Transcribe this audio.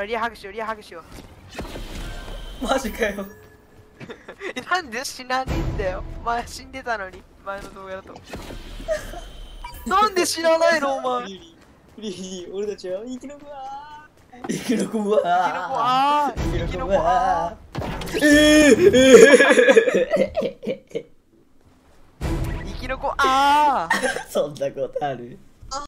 らリハグしようリハグしようマジかよなんで死なねえんだよ前死んでたのに前の動画だとなんで死なないのお前リリ俺たちは生き残わ生き残は生き残生き残はあえー生き残あーそんなことある